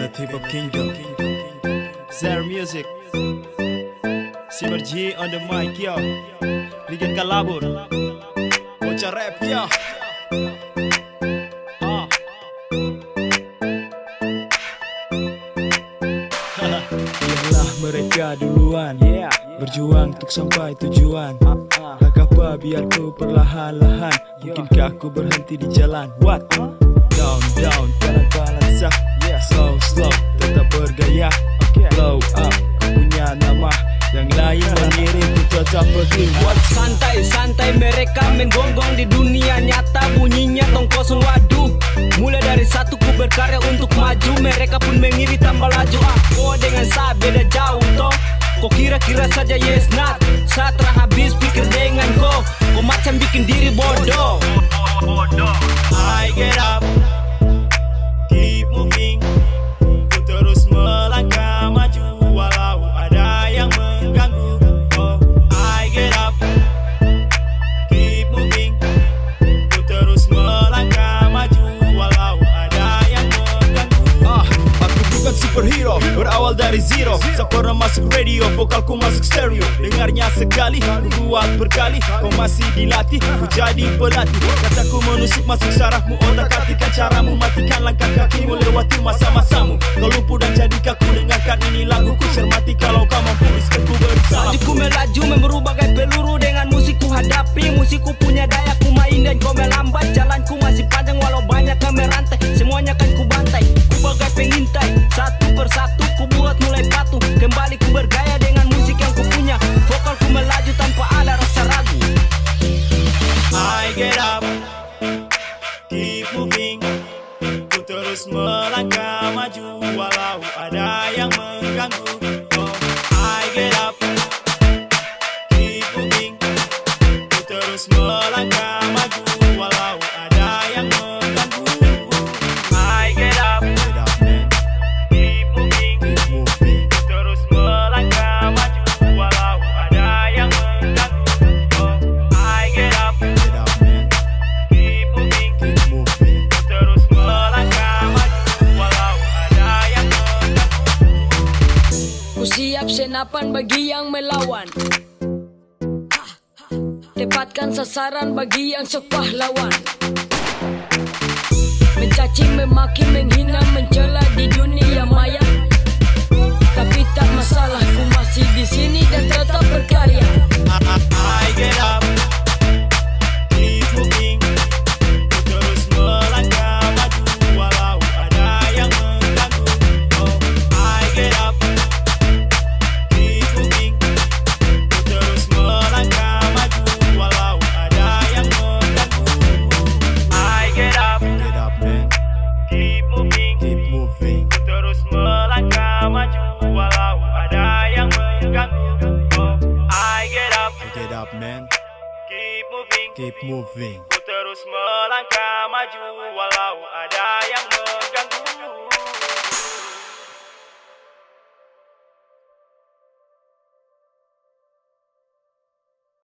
Hip Hop Kingdom. Zare Music. G on the mic yo. Bikin kalabur. Bocah rap ya ah. Biarlah mereka duluan Yeah. Berjuang untuk sampai tujuan. Tak apa biar ku perlahan-lahan. Mungkinkah ku berhenti di jalan? What? Down, down, kanan-kanan sah Slow, slow, tetap bergaya. Blow up, ku punya nama Yang lain mengiring ku tetap pergi. What? Santai, santai mereka menggonggong di dunia nyata. Bunyinya tong kosong waduh Mulai dari satu ku berkarya untuk maju. Mereka pun mengiri tambah laju. Aku dengan saya beda jauh toh. Kau kira-kira saja yes not. Saat Berawal dari zero. Pernah masuk radio Vokalku masuk stereo. Dengarnya sekali buat berkali. Kau masih dilatih Ku jadi pelatih. Kataku menusuk masuk sarafmu Otak hatikan caramu. Matikan langkah kakimu Lewati masa-masamu. Kau lumpuh terus melangkah maju Walau ada yang senapan bagi yang melawan. Tepatkan sasaran bagi yang sepahlawan Mencaci, memaki, menghina, mencela di dunia maya. Tapi tak masalah, ku masih di sini dan walau ada yang mengganggu. Oh, I get up, Get up man. Keep moving. Keep moving. Ku terus melangkah maju walau ada yang mengganggu